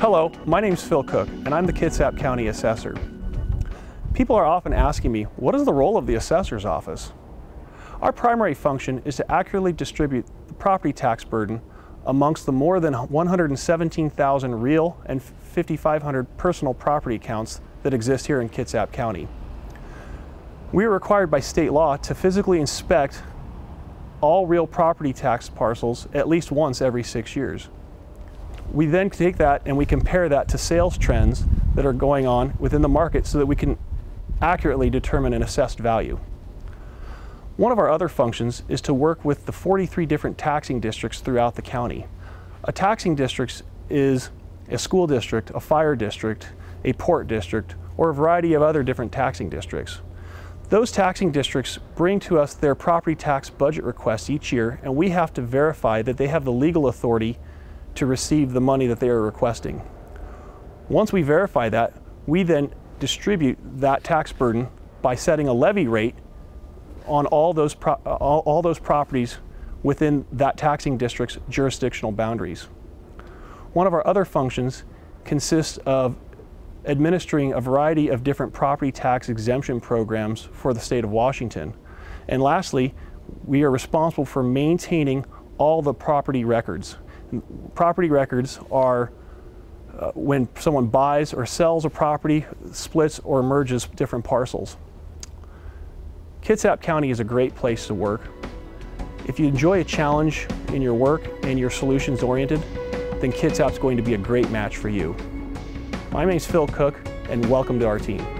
Hello, my name is Phil Cook, and I'm the Kitsap County Assessor. People are often asking me, what is the role of the Assessor's Office? Our primary function is to accurately distribute the property tax burden amongst the more than 117,000 real and 5,500 personal property accounts that exist here in Kitsap County. We are required by state law to physically inspect all real property tax parcels at least once every six years. We then take that and we compare that to sales trends that are going on within the market so that we can accurately determine an assessed value. One of our other functions is to work with the 43 different taxing districts throughout the county. A taxing district is a school district, a fire district, a port district, or a variety of other different taxing districts. Those taxing districts bring to us their property tax budget requests each year, and we have to verify that they have the legal authority to receive the money that they are requesting. Once we verify that, we then distribute that tax burden by setting a levy rate on all those, all, all those properties within that taxing district's jurisdictional boundaries. One of our other functions consists of administering a variety of different property tax exemption programs for the state of Washington. And lastly, we are responsible for maintaining all the property records. Property records are uh, when someone buys or sells a property, splits or merges different parcels. Kitsap County is a great place to work. If you enjoy a challenge in your work and you're solutions oriented, then Kitsap's going to be a great match for you. My name is Phil Cook and welcome to our team.